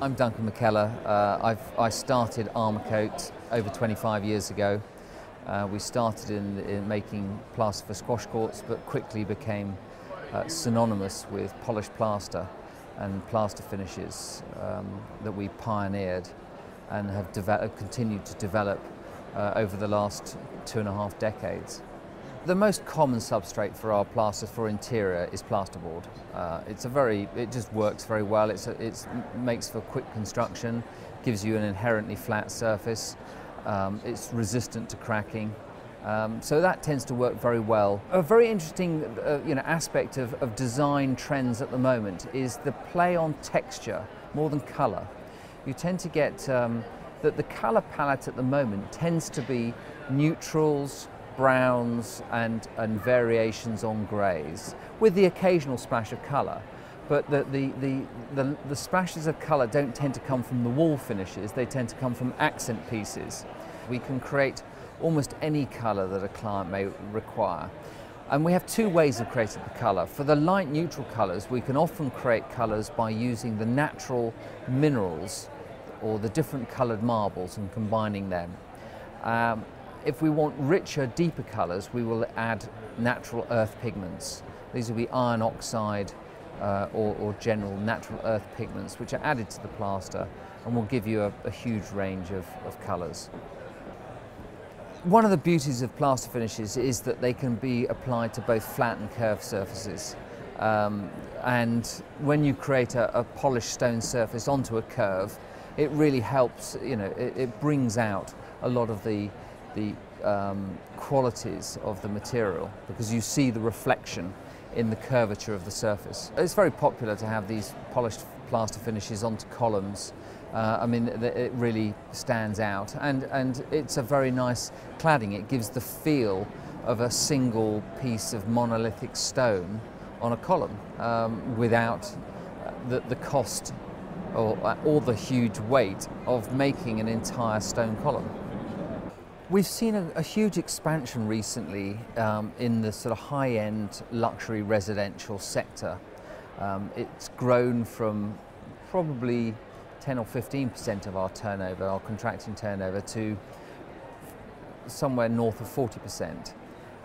I'm Duncan Mackellar. Uh, I started Armourcoat over 25 years ago. Uh, we started in, in, making plaster for squash courts, but quickly became uh, synonymous with polished plaster and plaster finishes um, that we pioneered and have continued to develop uh, over the last two and a half decades. The most common substrate for our plaster for interior is plasterboard. Uh, it's a very, it just works very well. It's it makes for quick construction, gives you an inherently flat surface. Um, it's resistant to cracking. Um, so that tends to work very well. A very interesting uh, you know, aspect of, of design trends at the moment is the play on texture more than colour. You tend to get um, that the colour palette at the moment tends to be neutrals, browns and, and variations on greys, with the occasional splash of colour. But the, the, the, the, the splashes of colour don't tend to come from the wall finishes, they tend to come from accent pieces. We can create almost any colour that a client may require. And we have two ways of creating the colour. For the light neutral colours, we can often create colours by using the natural minerals or the different coloured marbles and combining them. Um, if we want richer, deeper colours, we will add natural earth pigments. These will be iron oxide uh, or, or, general natural earth pigments, which are added to the plaster and will give you a, a huge range of, of colours. One of the beauties of plaster finishes is that they can be applied to both flat and curved surfaces. Um, and when you create a, a, polished stone surface onto a curve, it really helps, you know, it, it brings out a lot of the the um, qualities of the material because you see the reflection in the curvature of the surface. It's very popular to have these polished plaster finishes onto columns. Uh, I mean, it really stands out and, and it's a very nice cladding. It gives the feel of a single piece of monolithic stone on a column um, without the, the cost or, or the huge weight of making an entire stone column. We've seen a, a, huge expansion recently um, in the sort of high-end luxury residential sector. Um, it's grown from probably 10 or 15% of our turnover, our contracting turnover, to somewhere north of 40%.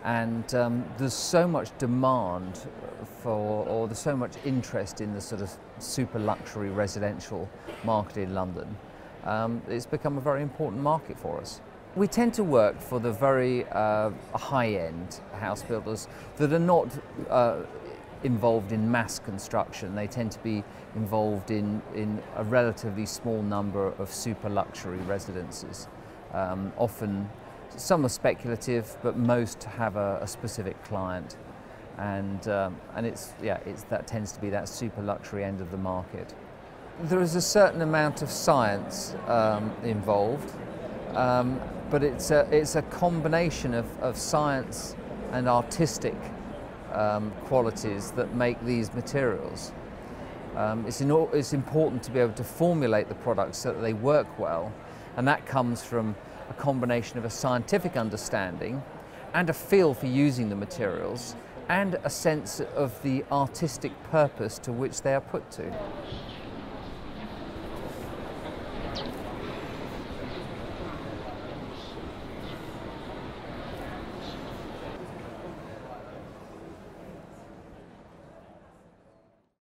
And um, there's so much demand for, or there's so much interest in the sort of super luxury residential market in London. Um, it's become a very important market for us. We tend to work for the very uh, high-end house builders that are not uh, involved in mass construction. They tend to be involved in, in a relatively small number of super luxury residences. Um, often, some are speculative, but most have a, a specific client. And, um, and it's, yeah, it's, that tends to be that super luxury end of the market. There is a certain amount of science um, involved. Um, but it's a, it's a combination of, of science and artistic um, qualities that make these materials. Um, it's, in, it's important to be able to formulate the products so that they work well, and that comes from a combination of a scientific understanding and a feel for using the materials and a sense of the artistic purpose to which they are put to.